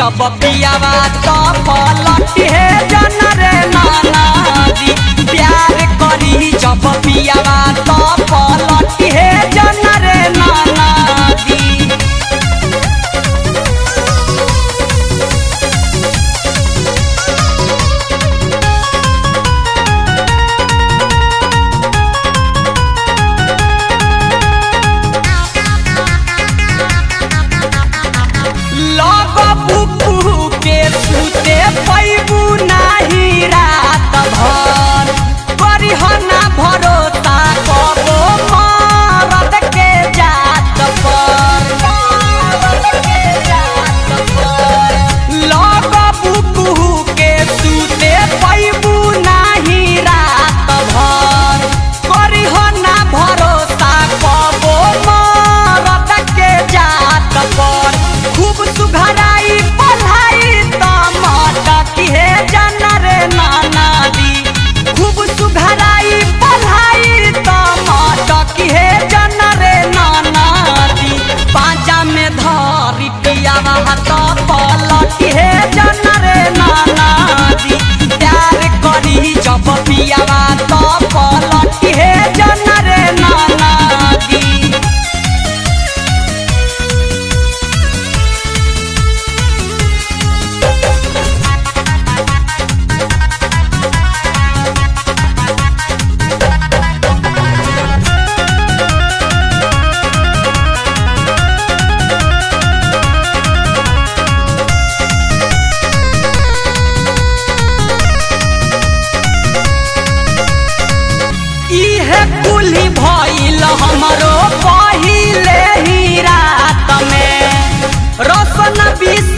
जब पियावा तो पलटी हे जन रे नानादी प्यार करी जब पियावा तो पलटी है। नाना gonna be